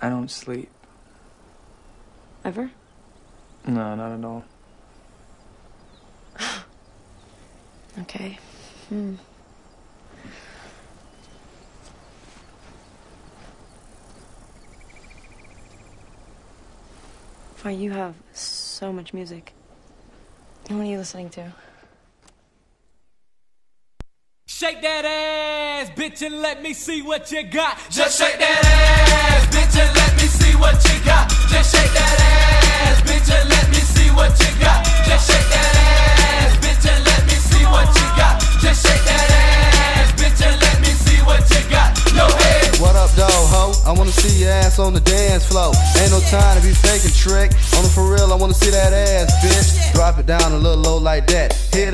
I don't sleep. Ever? No, not at all. Okay. Hmm. Why, you have so much music. What are you listening to? Shake that ass, bitch, and let me see what you got. Just shake that ass, wanna see your ass on the dance floor. Ain't no time to be faking trick. On the for real, I wanna see that ass, bitch. Drop it down a little low like that. Hit it